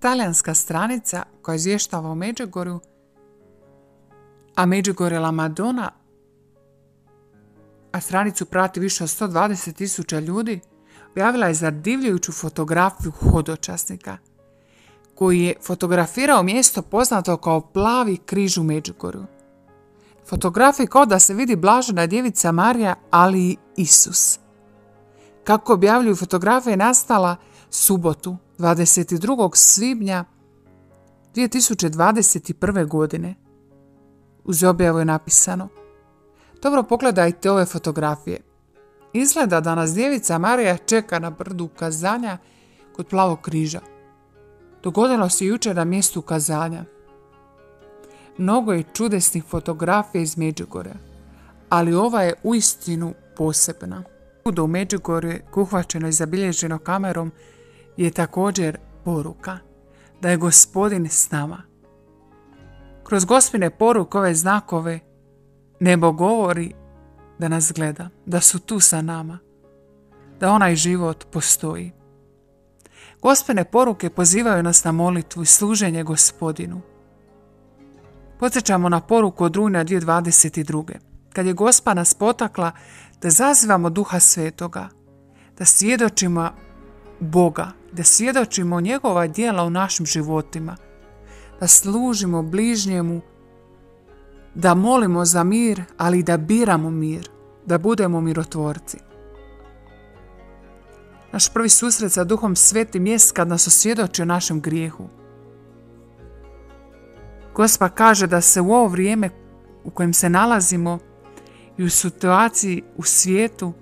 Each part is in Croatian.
talijanska stranica koja izvještava o Međugorju, a Međugorje La Madonna, a stranicu prati više od 120 tisuća ljudi, objavila je zadivljujuću fotografiju hodočasnika, koji je fotografirao mjesto poznato kao plavi križ u Međugorju. Fotografiji kao da se vidi blažena djevica Marija, ali i Isus. Kako objavljuju fotografije nastala subotu 22. svibnja 2021. godine. Uz objavu je napisano Dobro pogledajte ove fotografije. Izgleda da nas djevica Marija čeka na brdu ukazanja kod plavog križa. Dogodilo se jučer na mjestu ukazanja. Mnogo je čudesnih fotografija iz Međugorja, ali ova je uistinu posebna. Čudo u Međugorju kuhvačeno i zabilježeno kamerom je također poruka da je gospodin s nama. Kroz gospine poruke ove znakove nebo govori da nas gleda, da su tu sa nama, da onaj život postoji. Gospene poruke pozivaju nas na molitvu i služenje gospodinu. Podsjećamo na poruku od rujna 2022. kad je gospa nas potakla da zazivamo duha svetoga, da svjedočimo Boga, da svjedočimo njegova djela u našim životima, da služimo bližnjemu, da molimo za mir, ali i da biramo mir, da budemo mirotvorci. Naš prvi susret sa Duhom Svetim jest kad nas osvjedoči o našem grijehu. Gospa kaže da se u ovo vrijeme u kojem se nalazimo i u situaciji u svijetu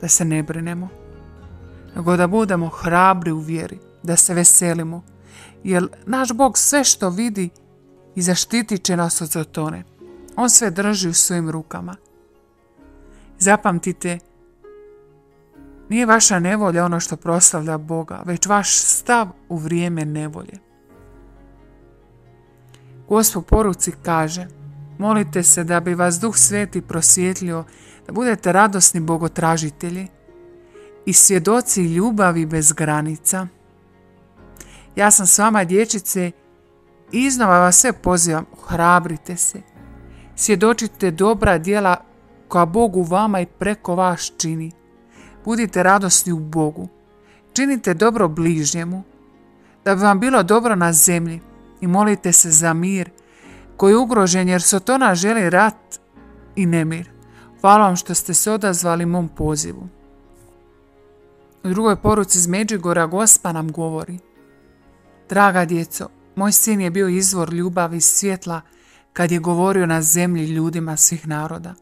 da se ne brinemo, nego da budemo hrabri u vjeri, da se veselimo, jer naš Bog sve što vidi i zaštitit će nas od zotone. On sve drži u svojim rukama. Zapamtite, nije vaša nevolja ono što proslavlja Boga, već vaš stav u vrijeme nevolje. Gospod poruci kaže, molite se da bi vas Duh Sveti prosvjetlio, da budete radosni bogotražitelji i svjedoci ljubavi bez granica. Ja sam s vama dječice i iznova vas sve pozivam, hrabrite se. Svjedočite dobra djela koja Bog u vama i preko vas čini. Budite radosni u Bogu. Činite dobro bližnjemu, da bi vam bilo dobro na zemlji i molite se za mir koji je ugrožen jer Sotona želi rat i nemir. Hvala vam što ste se odazvali mom pozivu. U drugoj poruci iz Međugora Gospa nam govori Draga djeco, moj sin je bio izvor ljubavi i svjetla kad je govorio na zemlji ljudima svih naroda.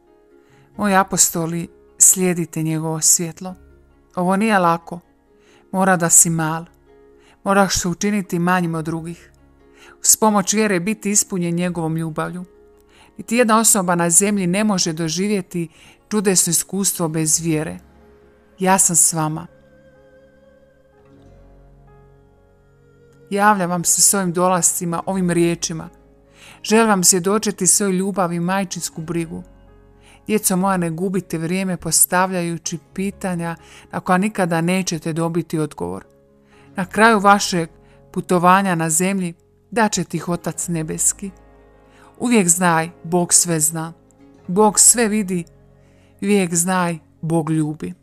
Moji apostoli, slijedite njegovo svjetlo. Ovo nije lako. Mora da si mal. Moraš se učiniti manjim od drugih. S pomoć vjere biti ispunjen njegovom ljubavlju. Niti jedna osoba na zemlji ne može doživjeti čudesno iskustvo bez vjere. Ja sam s vama. Javljam vam se s ovim dolascima, ovim riječima. Želim vam svjedočiti svoj ljubav i majčinsku brigu. Djeco moja, ne gubite vrijeme postavljajući pitanja na koja nikada nećete dobiti odgovor. Na kraju vašeg putovanja na zemlji će ti Otac nebeski. Uvijek znaj, Bog sve zna. Bog sve vidi. Uvijek znaj, Bog ljubi.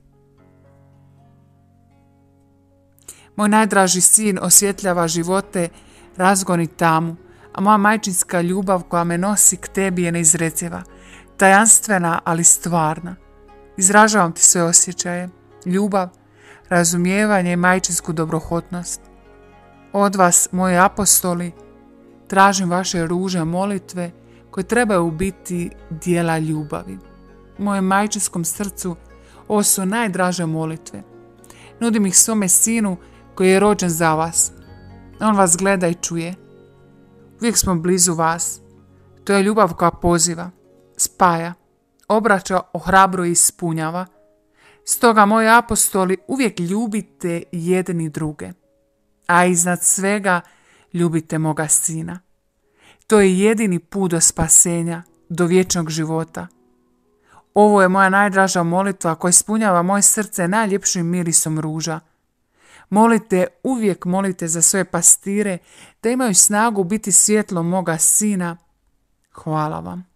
Moj najdraži sin osvjetljava živote, razgoni tamu, a moja majčinska ljubav koja me nosi k tebi je neizreciva, tajanstvena, ali stvarna. Izražavam ti sve osjećaje, ljubav, razumijevanje i majčinsku dobrohotnost. Od vas, moji apostoli, tražim vaše ruže molitve koje trebaju biti dijela ljubavi. Mojem majčinskom srcu ovo su najdraže molitve. Nudim ih svome sinu koji je rođen za vas. On vas gleda i čuje. Uvijek smo blizu vas. To je ljubav koja poziva, spaja, obraća, ohrabro i ispunjava. Stoga, moji apostoli, uvijek ljubite jedni druge a iznad svega ljubite moga sina. To je jedini put do spasenja, do vječnog života. Ovo je moja najdraža molitva koja ispunjava moje srce najljepšim mirisom ruža. Molite, uvijek molite za svoje pastire, da imaju snagu biti svjetlo moga sina. Hvala vam.